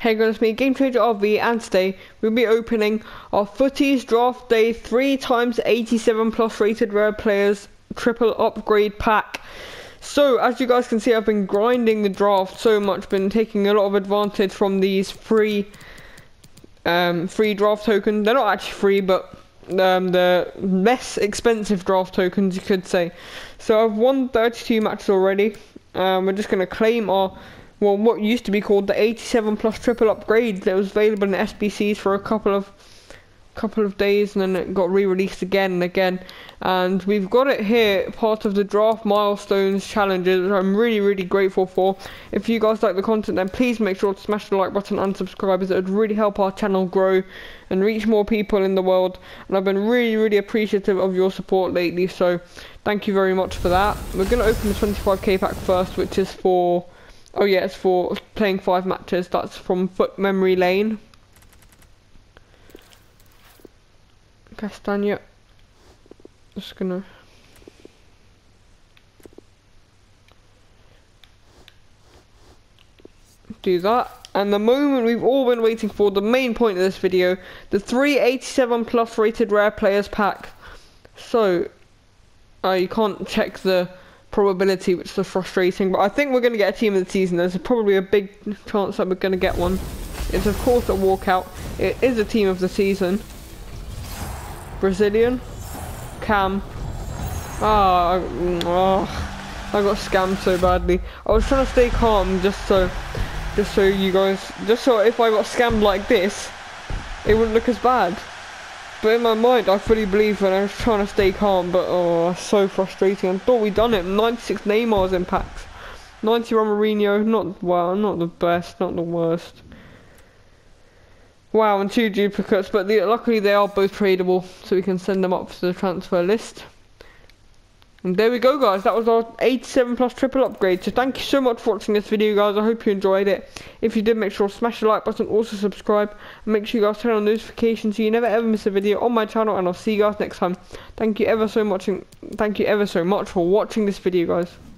Hey guys, me, Game Changer RV, and today we'll be opening our Footies Draft Day 3 times 87 plus rated rare players triple upgrade pack. So, as you guys can see, I've been grinding the draft so much, been taking a lot of advantage from these free um, free draft tokens. They're not actually free, but um, the less expensive draft tokens, you could say. So I've won 32 matches already. Um, we're just going to claim our well, what used to be called the 87 plus triple upgrade that was available in SBCs for a couple of couple of days and then it got re-released again and again. And we've got it here part of the draft milestones challenges which I'm really really grateful for. If you guys like the content then please make sure to smash the like button and subscribe as it would really help our channel grow and reach more people in the world. And I've been really really appreciative of your support lately so thank you very much for that. We're going to open the 25k pack first which is for Oh yeah, it's for playing five matches. That's from Foot Memory Lane. Castagna. Just gonna. Do that. And the moment we've all been waiting for, the main point of this video, the 387 plus rated rare players pack. So, you can't check the probability, which is frustrating. But I think we're going to get a team of the season. There's probably a big chance that we're going to get one. It's of course a walkout. It is a team of the season. Brazilian. Cam. Ah, oh, oh, I got scammed so badly. I was trying to stay calm just so, just so you guys, just so if I got scammed like this, it wouldn't look as bad. But in my mind, I fully believe when I was trying to stay calm, but oh, so frustrating. I thought we'd done it. 96 Neymar's in packs. 90 Romarinho, not, well, not the best, not the worst. Wow, and two duplicates, but the, luckily they are both tradable, so we can send them up to the transfer list. And there we go guys, that was our 87 plus triple upgrade. So thank you so much for watching this video guys, I hope you enjoyed it. If you did, make sure to smash the like button, also subscribe. And make sure you guys turn on notifications so you never ever miss a video on my channel. And I'll see you guys next time. Thank you ever so much, and thank you ever so much for watching this video guys.